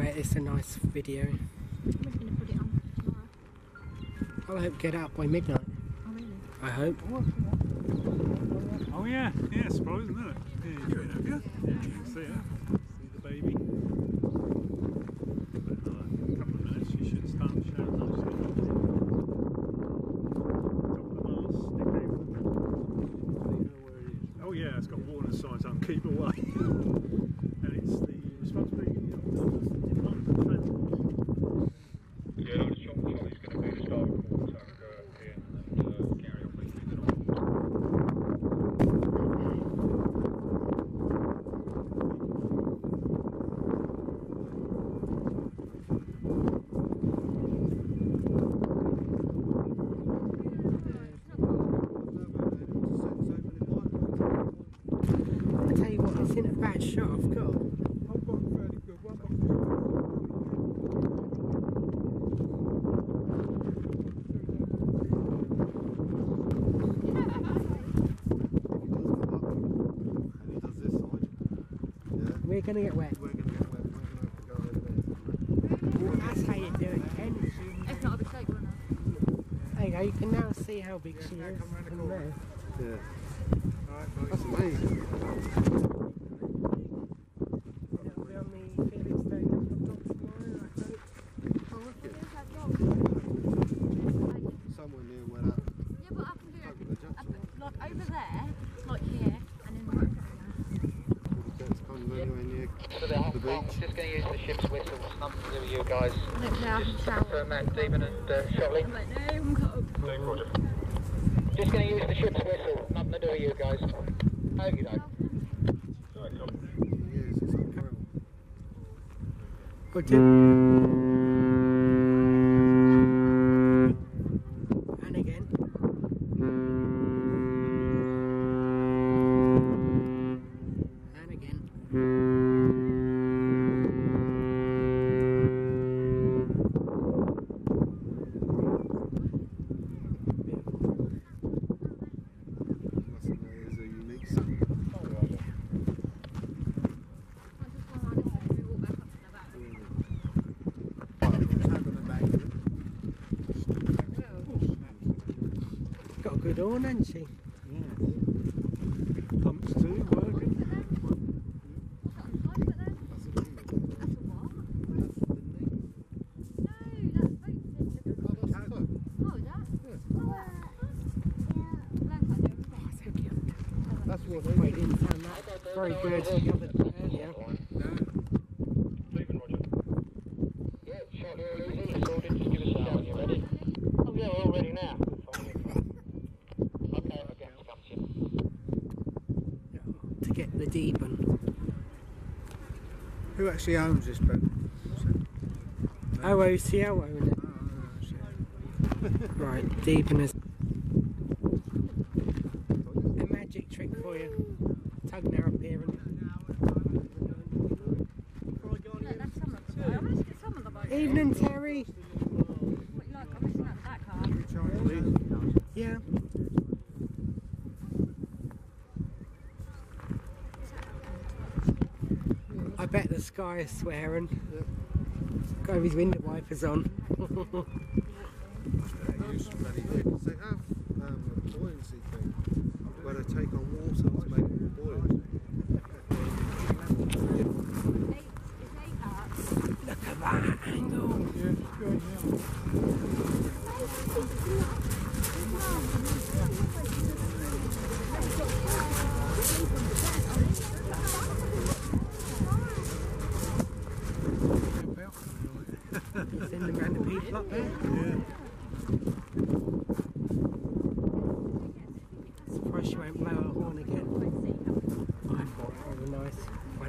make this a nice video. We're gonna put it on tomorrow. I hope get out by midnight. Oh really? I hope. Oh, oh yeah, yeah, surprising, isn't it? Yeah, you're doing it, have you? Yeah, you can see it. See the baby. But in a couple of minutes you should start showing those things. Top of the mast, stick out. Oh yeah, it's got warning signs on keep away. and it's the responsibility of the Department of Transport. Yeah, no, it's John Charlie's going to be the star report, so I'm going to go up here and uh, carry on with it. I tell you what, it's in a bad shot I've got. We're gonna get wet. That's how you do it, Ken. If not, I'll be straight runner. There you go, you can now see how big she is from there. That's amazing. It'll be on the Felix Day Couple of Dogs tomorrow, I hope. Somewhere near where that Yeah, but I can do it. Over the Up, Jackson. like over there, like here, and then right there. that's kind of anywhere near So the Hong the Kong, beach. just going to use the ship's whistle, it's nothing to do with you guys. Look now, I can Just confirm that, Stephen and uh, Shirley. I'm like, no, I'm cut up. Just going to use the ship's whistle, nothing to do with you guys. Okie doke. years. It's incredible. Oh, did- And again. And again. Must know it is a unique sound. Got a good horn, hasn't she? Pumps too, working. That's the name of it. That's the name. So cute. That's what Well, they it didn't sound that very good the other earlier. Stephen, Roger. Yeah, shortly or easy, it's sorted, just give us a shout when you're ready. Oh yeah, we're all ready now. Okay, I'll get to come to you. To get the Deben. Who actually owns this boat? Oh, OOCL own it. Oh, right, Deben is a magic trick for you. Tug now appearing. Evening, Terry. Yeah. I bet the sky is swearing. Got his window wipers on. They use bloody things. They have um, a buoyancy thing where they take on water to make it buoyant. Look at that angle. Send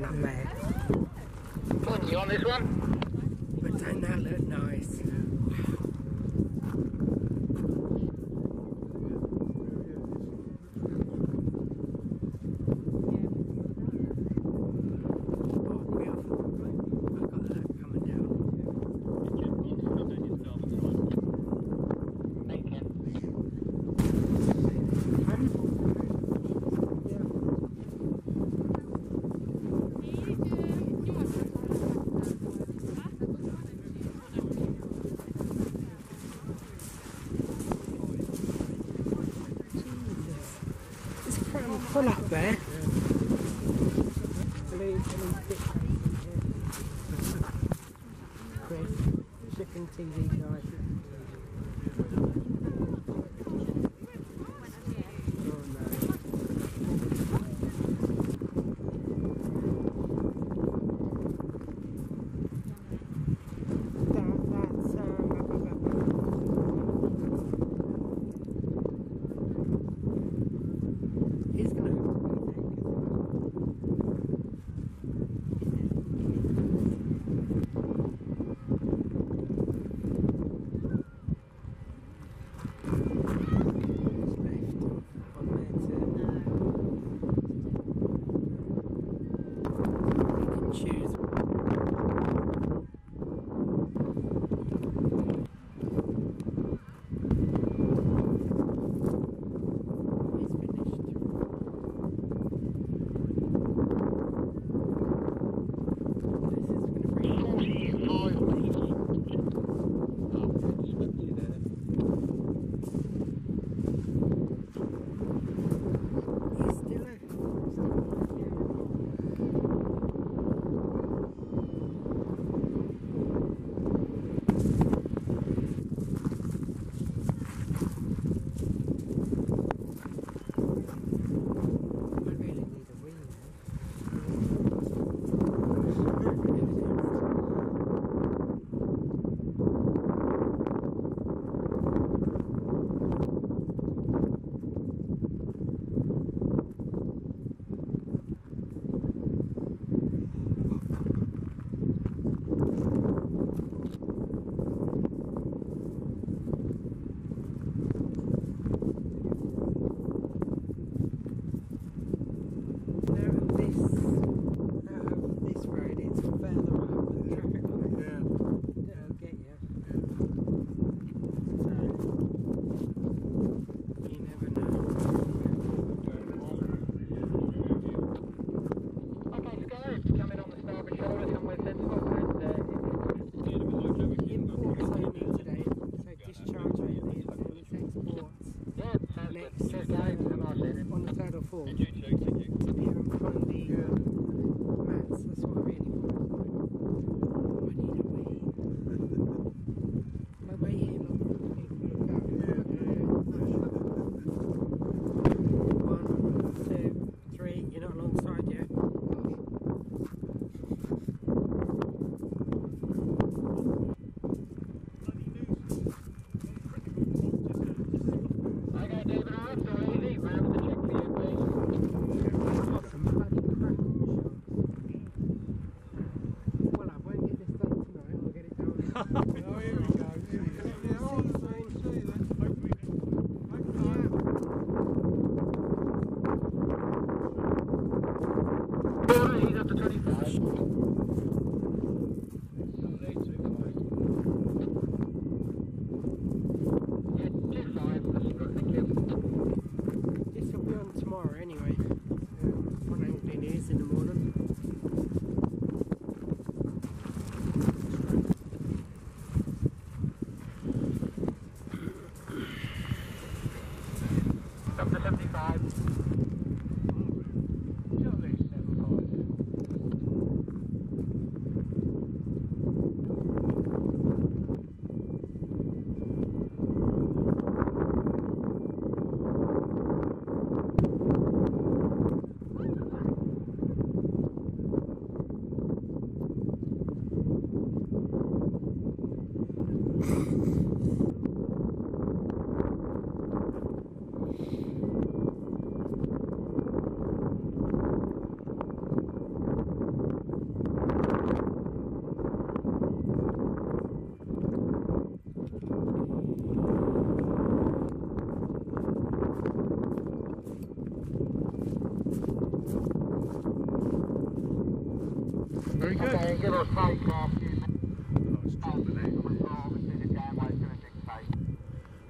nice. Went up there. Come on, you on this one? But don't that look nice? full up there. Chris, shipping TV guy.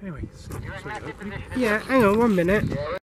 Anyway, so, so yeah, hang on one minute.